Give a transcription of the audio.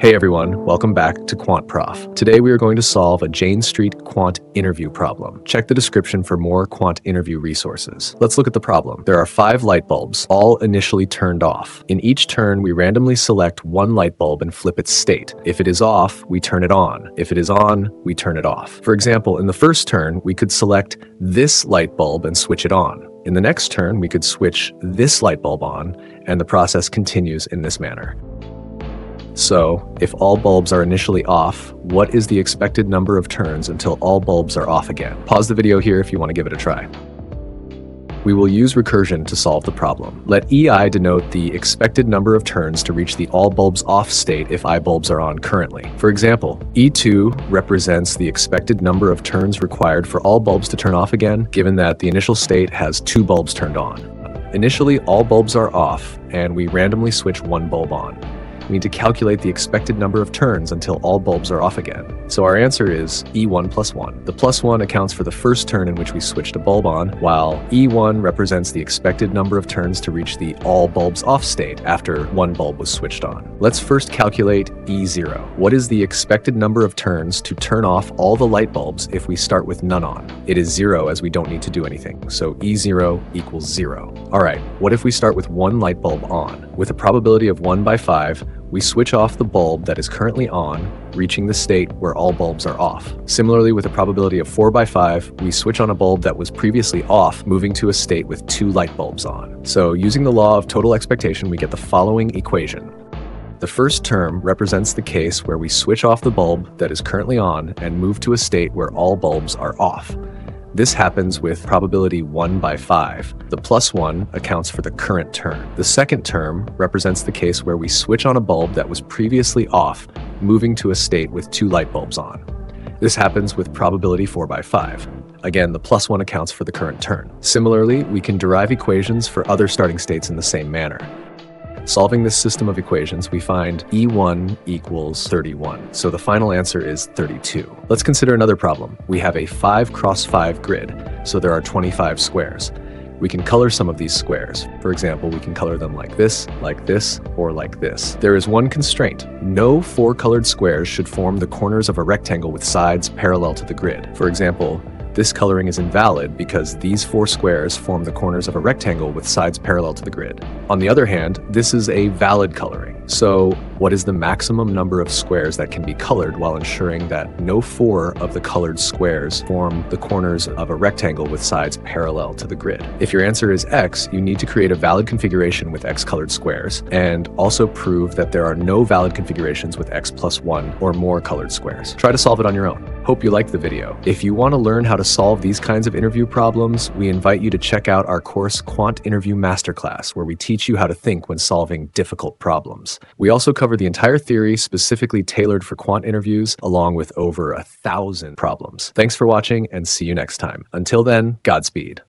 Hey everyone, welcome back to Quant Prof. Today we are going to solve a Jane Street quant interview problem. Check the description for more quant interview resources. Let's look at the problem. There are five light bulbs, all initially turned off. In each turn, we randomly select one light bulb and flip its state. If it is off, we turn it on. If it is on, we turn it off. For example, in the first turn, we could select this light bulb and switch it on. In the next turn, we could switch this light bulb on, and the process continues in this manner. So, if all bulbs are initially off, what is the expected number of turns until all bulbs are off again? Pause the video here if you want to give it a try. We will use recursion to solve the problem. Let EI denote the expected number of turns to reach the all bulbs off state if I bulbs are on currently. For example, E2 represents the expected number of turns required for all bulbs to turn off again, given that the initial state has two bulbs turned on. Initially, all bulbs are off, and we randomly switch one bulb on we need to calculate the expected number of turns until all bulbs are off again. So our answer is E1 plus 1. The plus 1 accounts for the first turn in which we switched a bulb on, while E1 represents the expected number of turns to reach the all bulbs off state after one bulb was switched on. Let's first calculate E0. What is the expected number of turns to turn off all the light bulbs if we start with none on? It is 0 as we don't need to do anything, so E0 equals 0. Alright, what if we start with one light bulb on? With a probability of 1 by 5, we switch off the bulb that is currently on, reaching the state where all bulbs are off. Similarly, with a probability of 4 by 5, we switch on a bulb that was previously off, moving to a state with two light bulbs on. So using the law of total expectation, we get the following equation. The first term represents the case where we switch off the bulb that is currently on and move to a state where all bulbs are off. This happens with probability 1 by 5. The plus 1 accounts for the current term. The second term represents the case where we switch on a bulb that was previously off, moving to a state with two light bulbs on. This happens with probability 4 by 5. Again, the plus 1 accounts for the current turn. Similarly, we can derive equations for other starting states in the same manner. Solving this system of equations, we find E1 equals 31. So the final answer is 32. Let's consider another problem. We have a 5 cross 5 grid, so there are 25 squares. We can color some of these squares. For example, we can color them like this, like this, or like this. There is one constraint. No four colored squares should form the corners of a rectangle with sides parallel to the grid. For example, this coloring is invalid because these four squares form the corners of a rectangle with sides parallel to the grid. On the other hand, this is a valid coloring. So what is the maximum number of squares that can be colored while ensuring that no four of the colored squares form the corners of a rectangle with sides parallel to the grid? If your answer is X, you need to create a valid configuration with X colored squares and also prove that there are no valid configurations with X plus one or more colored squares. Try to solve it on your own. Hope you liked the video. If you want to learn how to solve these kinds of interview problems, we invite you to check out our course Quant Interview Masterclass, where we teach you how to think when solving difficult problems. We also cover the entire theory specifically tailored for quant interviews, along with over a thousand problems. Thanks for watching and see you next time. Until then, Godspeed.